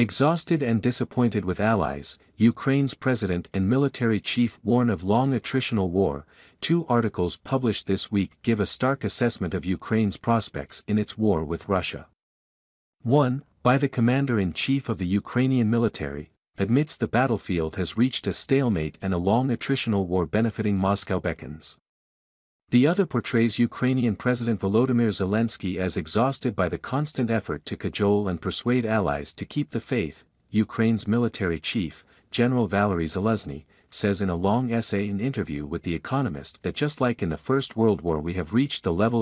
Exhausted and disappointed with allies, Ukraine's president and military chief warn of long attritional war. Two articles published this week give a stark assessment of Ukraine's prospects in its war with Russia. 1. By the commander-in-chief of the Ukrainian military, admits the battlefield has reached a stalemate and a long attritional war benefiting Moscow beckons. The other portrays Ukrainian President Volodymyr Zelensky as exhausted by the constant effort to cajole and persuade allies to keep the faith, Ukraine's military chief, General Valery Zaluzhnyi, says in a long essay and interview with The Economist that just like in the First World War we have reached the level